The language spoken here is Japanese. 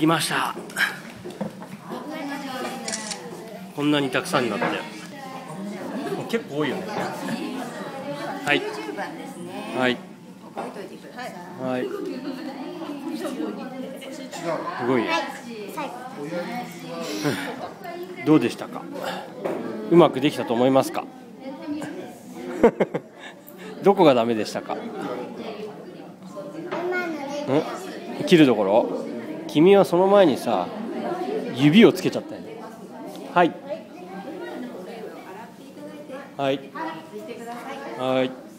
来ました。こんなにたくさんになって。結構多いよね。はい。10番ですね。はい。はい。すごい。どうでしたか？うまくできたと思いますか？どこがダメでしたか？ん？切るところ？君はその前にさ指をつけちゃったよね。はい。はい。はい